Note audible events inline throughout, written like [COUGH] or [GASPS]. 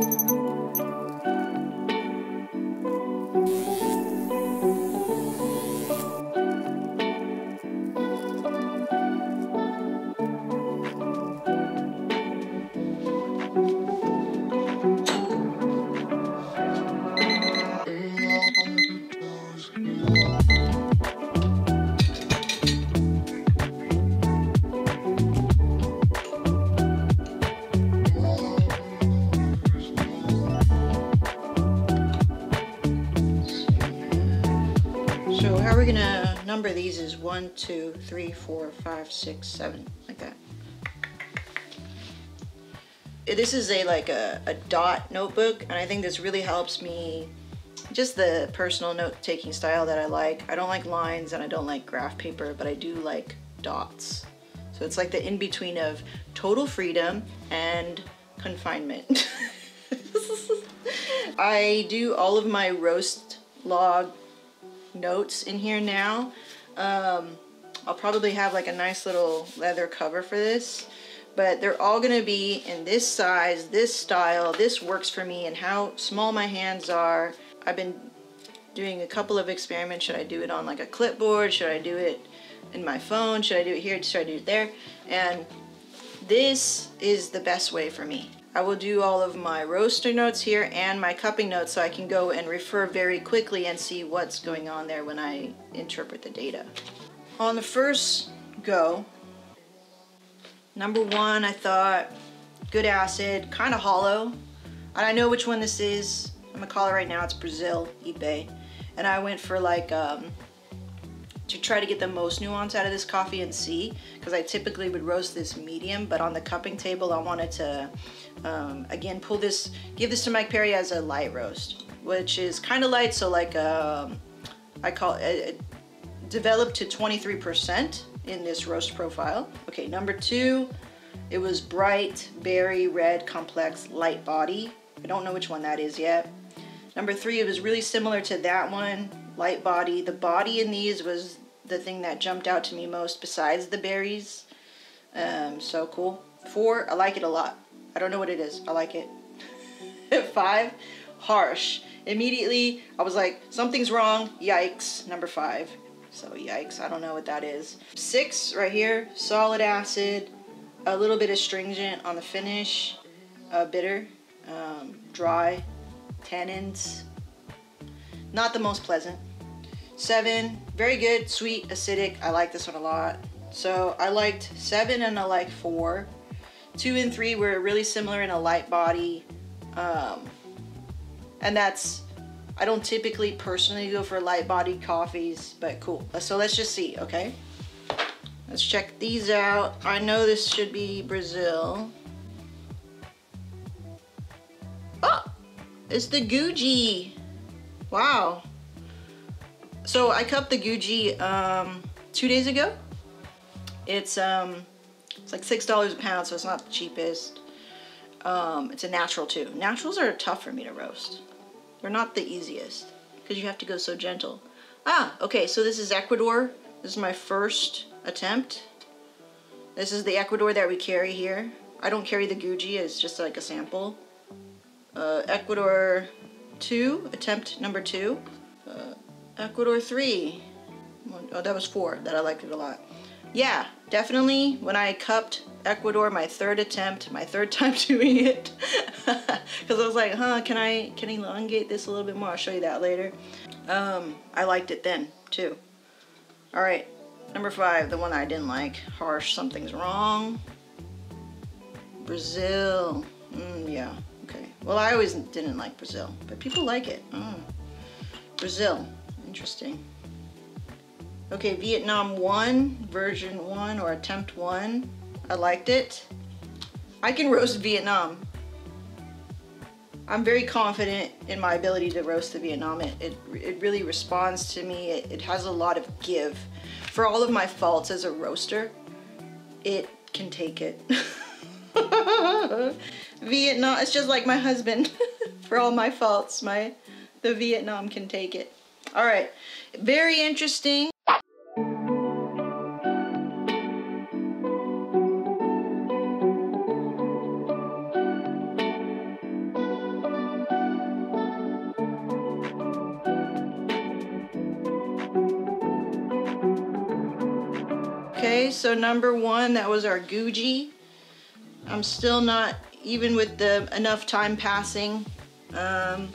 So number these is one, two, three, four, five, six, seven, like that. Eh, this is a like a, a dot notebook, and I think this really helps me just the personal note-taking style that I like. I don't like lines and I don't like graph paper, but I do like dots. So it's like the in-between of total freedom and confinement. [LAUGHS] I do all of my roast log notes in here now. Um, I'll probably have like a nice little leather cover for this, but they're all gonna be in this size, this style, this works for me and how small my hands are. I've been doing a couple of experiments. Should I do it on like a clipboard? Should I do it in my phone? Should I do it here? Should I do it there? And this is the best way for me. I will do all of my roaster notes here and my cupping notes so I can go and refer very quickly and see what's going on there when I interpret the data. On the first go, number one, I thought good acid, kind of hollow. And I know which one this is. I'm gonna call it right now, it's Brazil, Ipe. And I went for like, um, to try to get the most nuance out of this coffee and see, because I typically would roast this medium, but on the cupping table, I wanted to, um, again, pull this, give this to Mike Perry as a light roast, which is kind of light, so like, um, I call it, it developed to 23% in this roast profile. Okay, number two, it was bright, berry, red, complex, light body. I don't know which one that is yet. Number three, it was really similar to that one, light body. The body in these was the thing that jumped out to me most besides the berries. Um, so cool. Four, I like it a lot. I don't know what it is. I like it. [LAUGHS] five, harsh. Immediately, I was like, something's wrong. Yikes. Number five. So yikes. I don't know what that is. Six, right here, solid acid. A little bit astringent on the finish. Uh, bitter. Um, dry. Tannins. Not the most pleasant. Seven, very good, sweet, acidic. I like this one a lot. So I liked seven and I like four. Two and three were really similar in a light body. Um, and that's, I don't typically personally go for light body coffees, but cool. So let's just see, okay? Let's check these out. I know this should be Brazil. Oh, it's the Guji. Wow. So I cupped the Guji um, two days ago. It's um, it's like six dollars a pound, so it's not the cheapest. Um, it's a natural too. Naturals are tough for me to roast. They're not the easiest because you have to go so gentle. Ah, okay. So this is Ecuador. This is my first attempt. This is the Ecuador that we carry here. I don't carry the Guji. It's just like a sample. Uh, Ecuador two, attempt number two. Uh, Ecuador 3. Oh, that was 4 that I liked it a lot. Yeah, definitely when I cupped Ecuador, my third attempt, my third [LAUGHS] time doing it. [LAUGHS] Because I was like, huh, can I can I elongate this a little bit more? I'll show you that later. Um, I liked it then, too. All right, number 5, the one I didn't like. Harsh, something's wrong. Brazil. Mm, yeah, okay. Well, I always didn't like Brazil, but people like it. Mm. Brazil. Interesting. Okay, Vietnam 1, version 1 or attempt 1. I liked it. I can roast Vietnam. I'm very confident in my ability to roast the Vietnam. It, it, it really responds to me. It, it has a lot of give. For all of my faults as a roaster, it can take it. [LAUGHS] Vietnam, it's just like my husband. [LAUGHS] For all my faults, my the Vietnam can take it. All right, very interesting. Okay, so number one, that was our Guji. I'm still not, even with the enough time passing, um,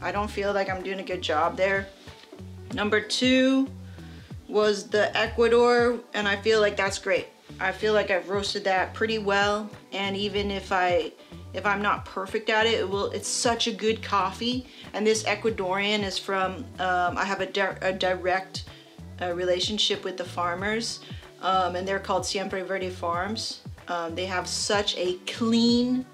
I don't feel like I'm doing a good job there. Number two was the Ecuador, and I feel like that's great. I feel like I've roasted that pretty well, and even if I if I'm not perfect at it, it will. It's such a good coffee, and this Ecuadorian is from. Um, I have a, di a direct uh, relationship with the farmers, um, and they're called Siempre Verde Farms. Um, they have such a clean,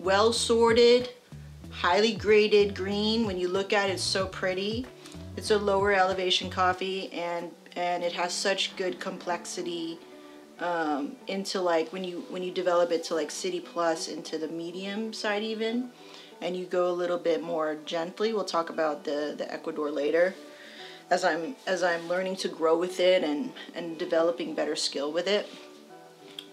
well sorted, highly graded green. When you look at it, it's so pretty. It's a lower elevation coffee and and it has such good complexity um, into like when you when you develop it to like City Plus into the medium side even and you go a little bit more gently. We'll talk about the, the Ecuador later as I'm as I'm learning to grow with it and, and developing better skill with it.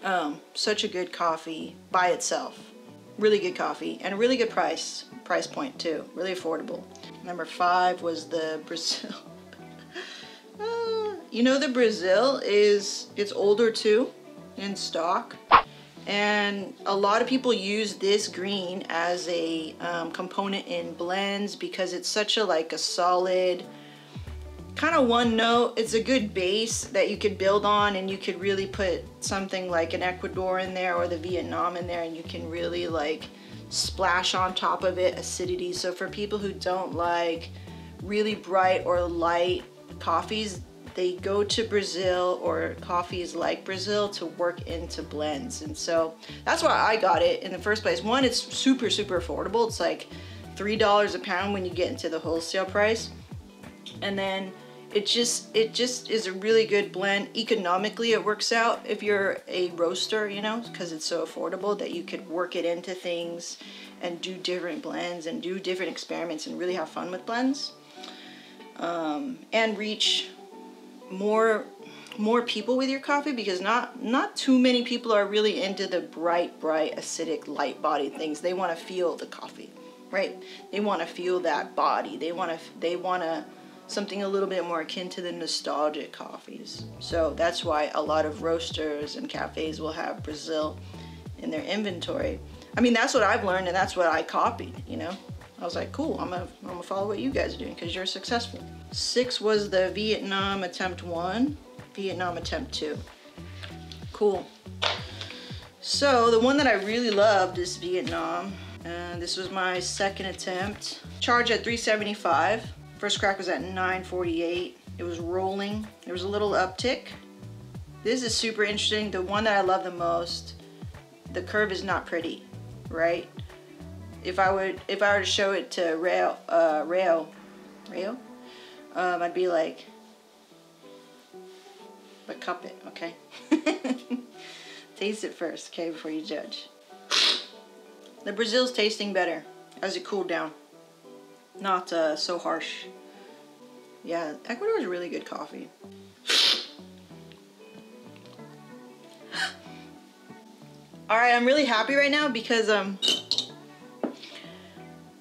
Um, such a good coffee by itself. Really good coffee and a really good price price point too. Really affordable. Number five was the [LAUGHS] Brazil. uh, you know the Brazil is it's older too in stock and a lot of people use this green as a um, component in blends because it's such a like a solid kind of one note it's a good base that you could build on and you could really put something like an Ecuador in there or the Vietnam in there and you can really like splash on top of it acidity. So for people who don't like really bright or light coffees, they go to Brazil or coffees like Brazil to work into blends. And so that's why I got it in the first place. One, it's super, super affordable. It's like $3 a pound when you get into the wholesale price. And then it just it just is a really good blend. Economically it works out if you're a roaster you know because it's so affordable that you could work it into things and do different blends and do different experiments and really have fun with blends. Um, and reach more more people with your coffee because not not too many people are really into the bright bright acidic light body things. They want to feel the coffee right? They want to feel that body. They want to they want to something a little bit more akin to the nostalgic coffees. So that's why a lot of roasters and cafes will have Brazil in their inventory. I mean, that's what I've learned and that's what I copied, you know? I was like, cool, I'm gonna, I'm gonna follow what you guys are doing because you're successful. Six was the Vietnam attempt one, Vietnam attempt two. Cool. So the one that I really loved is Vietnam. And this was my second attempt. Charge at 375. First crack was at 948. It was rolling. There was a little uptick. This is super interesting. The one that I love the most, the curve is not pretty, right? If I would, if I were to show it to Rail, uh, Rail, Rail, um, I'd be like, but cup it, okay? [LAUGHS] Taste it first, okay, before you judge. The Brazil's tasting better as it cooled down not uh, so harsh. Yeah, Ecuador is really good coffee. [GASPS] All right, I'm really happy right now because um,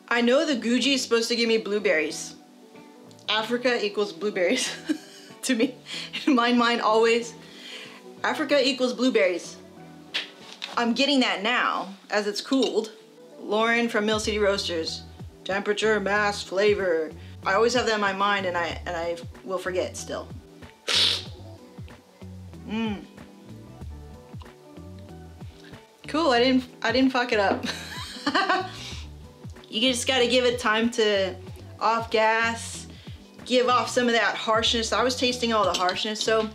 I know the Guji is supposed to give me blueberries. Africa equals blueberries [LAUGHS] to me. In my mind, always. Africa equals blueberries. I'm getting that now as it's cooled. Lauren from Mill City Roasters temperature, mass, flavor. I always have that in my mind and I and I will forget still. Mmm. Cool, I didn't I didn't fuck it up. [LAUGHS] you just gotta give it time to off gas, give off some of that harshness. I was tasting all the harshness, so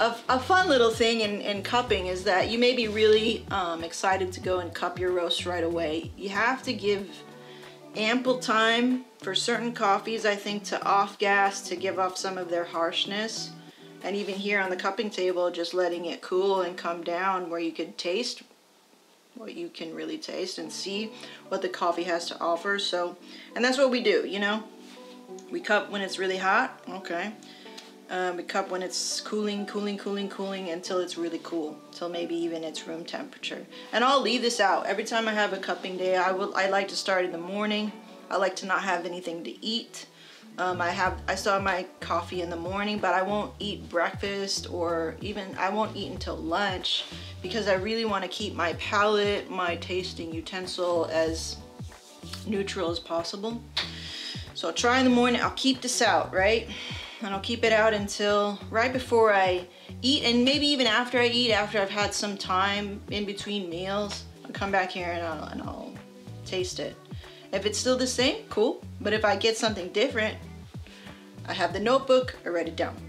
a, a fun little thing in, in cupping is that you may be really um, excited to go and cup your roast right away. You have to give ample time for certain coffees, I think, to off gas to give off some of their harshness. And even here on the cupping table, just letting it cool and come down where you could taste what you can really taste and see what the coffee has to offer. So, and that's what we do, you know? We cup when it's really hot, okay. Um, we cup when it's cooling, cooling, cooling, cooling until it's really cool, till maybe even it's room temperature. And I'll leave this out every time I have a cupping day. I will. I like to start in the morning. I like to not have anything to eat Um, I have I still have my coffee in the morning, but I won't eat breakfast or even I won't eat until lunch because I really want to keep my palate, my tasting utensil as neutral as possible. So I'll try in the morning. I'll keep this out, right? And I'll keep it out until right before I eat and maybe even after I eat, after I've had some time in between meals, I'll come back here and I'll, and I'll taste it. If it's still the same, cool. But if I get something different, I have the notebook, I write it down.